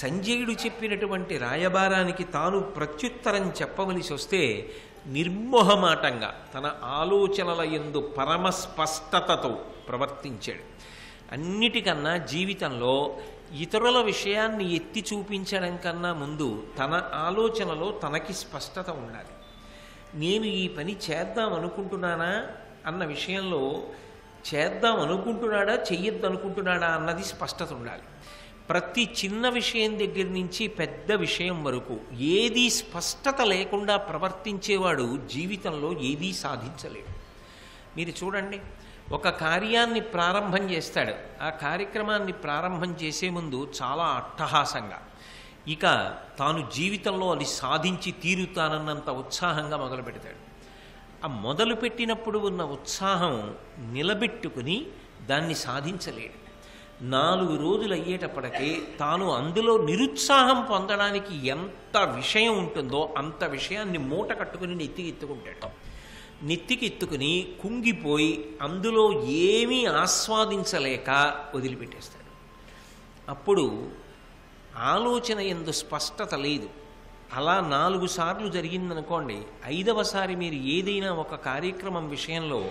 సంజయుడు చెప్పినటువంటి రాయబారానికి తాను ప్రత్యుత్తరం చెప్పవలసి వస్తే నిర్మోహమాటంగా తన ఆలోచనల ఎందు పరమ స్పష్టతతో ప్రవర్తించాడు. అన్నిటికన్నా జీవితంలో ఇతరుల విషయాన్ని ఎత్తి చూపించడం కన్నా ముందు తన ఆలోచనలో తనకి స్పష్టత ఉండాలి. నేను ఈ పని చేద్దాం అనుకుంటున్నానా అన్న విషయంలో చేద్దాం అనుకుంటున్నాడా చెయ్యొద్దు అనుకుంటున్నాడా అన్నది స్పష్టత ఉండాలి. ప్రతి చిన్న విషయం దగ్గర నుంచి పెద్ద విషయం వరకు ఏది స్పష్టత లేకుండా ప్రవర్తించేవాడు జీవితంలో ఏదీ సాధించలేడు. మీరు చూడండి ఒక కార్యాన్ని ప్రారంభం చేస్తాడు. ఆ కార్యక్రమాన్ని ప్రారంభం చేసే ముందు చాలా అట్టహాసంగా ఇక తాను జీవితంలో అది సాధించి తీరుతానన్నంత ఉత్సాహంగా మొదలు పెడతాడు ఆ మొదలు పెట్టినప్పుడు ఉన్న ఉత్సాహం నిలబెట్టుకుని దాన్ని సాధించలేడు. నాలుగు రోజులు అయ్యేటప్పటికీ తాను అందులో నిరుత్సాహం పొందడానికి ఎంత విషయం ఉంటుందో అంత విషయాన్ని మూట కట్టుకుని నెత్తికి ఎత్తుకుంటాడు. నెత్తికి ఎత్తుకుని కుంగిపోయి అందులో ఏమీ ఆస్వాదించలేక వదిలిపెట్టేస్తాడు. అప్పుడు ఆలోచన ఎందు స్పష్టత లేదు. అలా నాలుగు సార్లు జరిగిందనుకోండి ఐదవసారి మీరు ఏదైనా ఒక కార్యక్రమం విషయంలో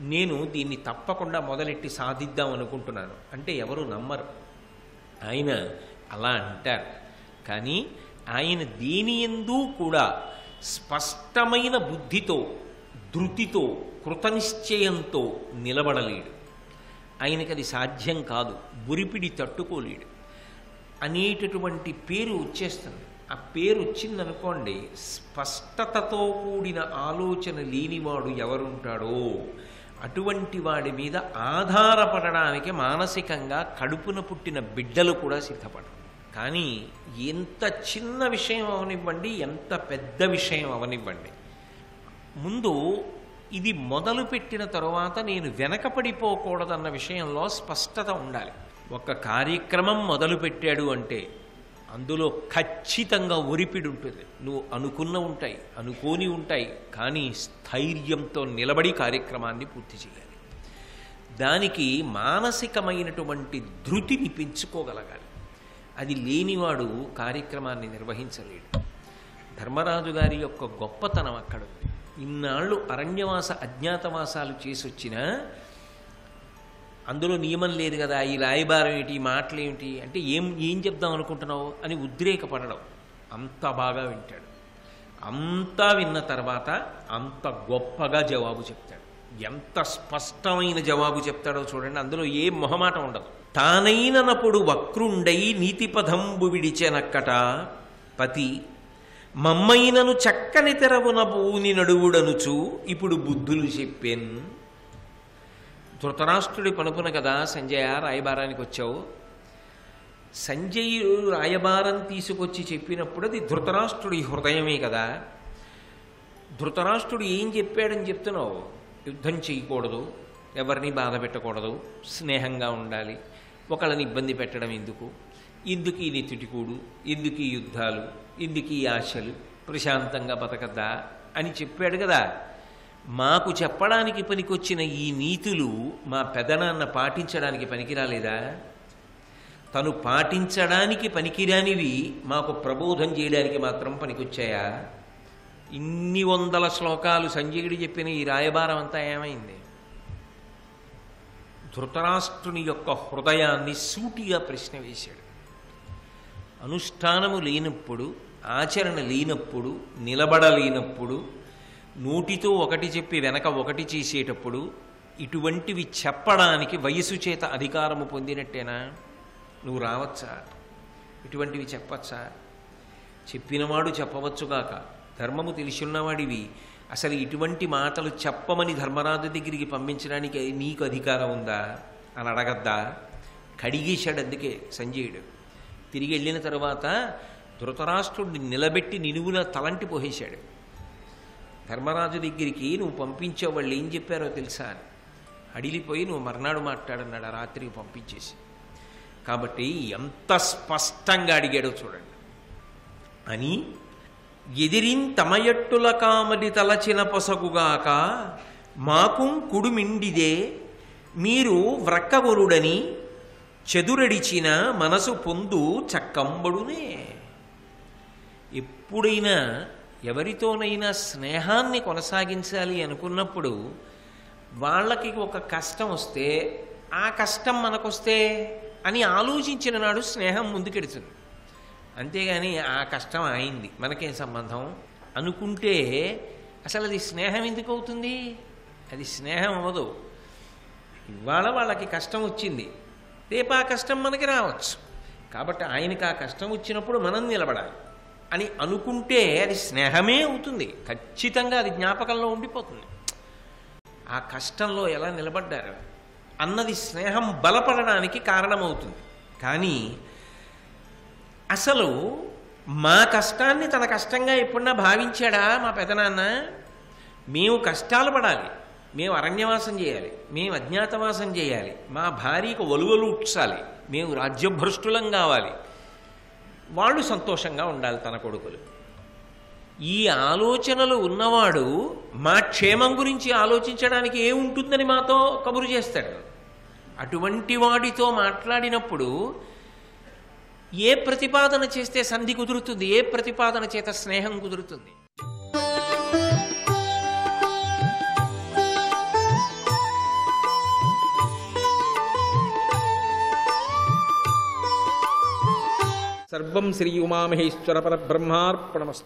నేను దీన్ని తప్పకుండా మొదలెట్టి సాధిద్దాం అనుకుంటున్నాను. అంటే ఎవరు నమ్మరు. ఆయన అలా అంటారు. కానీ ఆయన దేని ఎందు కూడా స్పష్టమైన బుద్ధితో ధృతితో కృతనిశ్చయంతో నిలబడలేడు. ఆయనకి అది సాధ్యం కాదు. బురిపిడి తట్టుకోలేడు. అనేటటువంటి పేరు వచ్చేస్తుంది. ఆ పేరు వచ్చిందనుకోండి స్పష్టతతో కూడిన ఆలోచన లేనివాడు ఎవరుంటాడో? అటువంటి వాడి మీద ఆధారపడడానికి మానసికంగా కడుపున పుట్టిన బిడ్డలు కూడా సిద్ధపడరు. కానీ ఎంత చిన్న విషయం అవనివ్వండి ఎంత పెద్ద విషయం అవనివ్వండి. ముందు ఇది మొదలుపెట్టిన తరువాత నేను వెనకపడిపోకూడదన్న విషయంలో స్పష్టత ఉండాలి. ఒక కార్యక్రమం మొదలుపెట్టాడు అంటే అందులో ఖచ్చితంగా ఒరిపిడి ఉంటుంది. నువ్వు అనుకున్న ఉంటాయి అనుకోని ఉంటాయి కానీ స్థైర్యంతో నిలబడి కార్యక్రమాన్ని పూర్తి చేయాలి. దానికి మానసికమైనటువంటి ధృతిని పెంచుకోగలగాలి. అది లేనివాడు కార్యక్రమాన్ని నిర్వహించలేడు. ధర్మరాజు గారి యొక్క గొప్పతనం అక్కడ ఉంది. ఇన్నాళ్ళు అరణ్యవాస అజ్ఞాతవాసాలు చేసొచ్చినా అందులో నియమం లేదు కదా ఈ రాయబారం ఏంటి మాటలు ఏమిటి? అంటే ఏం ఏం చెప్దాం అనుకుంటున్నావు అని ఉద్రేకపడడం. అంత బాగా వింటాడు. అంతా విన్న తర్వాత అంత గొప్పగా జవాబు చెప్తాడు. ఎంత స్పష్టమైన జవాబు చెప్తాడో చూడండి అందులో ఏ మొహమాట ఉండదు. తానైననప్పుడు వక్రుండై నీతిపదంబు విడిచెనక్కట పతి మమ్మైనను చక్కని తెరవున పూని నడువుడనుచు ఇప్పుడు బుద్ధులు చెప్పాను. ధృతరాష్ట్రుడి పనుపున కదా సంజయ రాయబారానికి వచ్చావు? సంజయుడు రాయబారం తీసుకొచ్చి చెప్పినప్పుడు అది ధృతరాష్ట్రుడి హృదయమే కదా. ధృతరాష్ట్రుడు ఏం చెప్పాడని చెప్తున్నావు? యుద్ధం చేయకూడదు ఎవరిని బాధ పెట్టకూడదు స్నేహంగా ఉండాలి ఒకళ్ళని ఇబ్బంది పెట్టడం ఎందుకు? ఎందుకు ఈ నెత్తుటికూడు ఎందుకు ఈ యుద్ధాలు ఎందుకు ఈ ఆశలు ప్రశాంతంగా బతకద్దా అని చెప్పాడు కదా. మాకు చెప్పడానికి పనికొచ్చిన ఈ నీతులు మా పెదనాన్న పాటించడానికి పనికిరాలేదా? తను పాటించడానికి పనికిరానివి మాకు ప్రబోధం చేయడానికి మాత్రం పనికొచ్చాయా? ఇన్ని వందల శ్లోకాలు సంజయుడు చెప్పిన ఈ రాయబారం అంతా ఏమైంది? ధృతరాష్ట్రుని యొక్క హృదయాన్ని సూటిగా ప్రశ్న వేశాడు. అనుష్ఠానము లేనప్పుడు ఆచరణ లేనప్పుడు నిలబడలేనప్పుడు నోటితో ఒకటి చెప్పి వెనక ఒకటి చేసేటప్పుడు ఇటువంటివి చెప్పడానికి వయసు చేత అధికారము పొందినట్టేనా? నువ్వు రావచ్చా? ఇటువంటివి చెప్పచ్చా? చెప్పినవాడు చెప్పవచ్చుగాక ధర్మము తెలుసున్నవాడివి అసలు ఇటువంటి మాటలు చెప్పమని ధర్మరాజు దగ్గరికి పంపించడానికి నీకు అధికారం ఉందా? అని అడగద్దా? కడిగేశాడు అందుకే సంజయుడు. తిరిగి వెళ్ళిన తర్వాత ధృతరాష్ట్రుడిని నిలబెట్టి నిలువున తలంటి పోసేశాడు. ధర్మరాజు దగ్గరికి నువ్వు పంపించే వాళ్ళు ఏం చెప్పారో తెలుసా అని. అడిలిపోయి నువ్వు మర్నాడు మాట్లాడన్నాడు ఆ రాత్రికి పంపించేసి. కాబట్టి ఎంత స్పష్టంగా అడిగాడో చూడండి. అని ఎదిరిన్ తమయట్టుల కామది తలచిన పొసగుగాక మాకుం కుడుమిండిదే మీరు వ్రక్కవరుడని చెదురడిచిన మనసు పొందు చక్కంబడునే. ఎప్పుడైనా ఎవరితోనైనా స్నేహాన్ని కొనసాగించాలి అనుకున్నప్పుడు వాళ్ళకి ఒక కష్టం వస్తే ఆ కష్టం మనకొస్తే అని ఆలోచించిన నాడు స్నేహం ముందుకెడుతుంది. అంతేగాని ఆ కష్టం అయింది మనకేం సంబంధం? అనుకుంటే అసలు అది స్నేహం ఎందుకు అవుతుంది? అది స్నేహం అవ్వదు. ఇవాళ వాళ్ళకి కష్టం వచ్చింది. రేపు ఆ కష్టం మనకి రావచ్చు. కాబట్టి ఆయనకి ఆ కష్టం వచ్చినప్పుడు మనం నిలబడాలి. అని అనుకుంటే అది స్నేహమే అవుతుంది. ఖచ్చితంగా అది జ్ఞాపకంలో ఉండిపోతుంది. ఆ కష్టంలో ఎలా నిలబడ్డారు? అన్నది స్నేహం బలపడడానికి కారణమవుతుంది. కానీ అసలు మా కష్టాన్ని తన కష్టంగా ఎప్పుడన్నా భావించాడా మా పెదనాన్న? మేము కష్టాలు పడాలి. మేము అరణ్యవాసం చేయాలి. మేము అజ్ఞాతవాసం చేయాలి. మా భార్యకు ఒలువలు ఉట్సాలి మేము రాజ్యభ్రష్టులం కావాలి. వాళ్ళు సంతోషంగా ఉండాలి తన కొడుకులు. ఈ ఆలోచనలు ఉన్నవాడు మా క్షేమం గురించి ఆలోచించడానికి ఏముంటుందని మాతో కబురు చేస్తాడు. అటువంటి వాడితో మాట్లాడినప్పుడు ఏ ప్రతిపాదన చేస్తే సంధి కుదురుతుంది? ఏ ప్రతిపాదన చేత స్నేహం కుదురుతుంది? सर्व श्री उमाहेश्वर पर ब्रह्मापणमस्त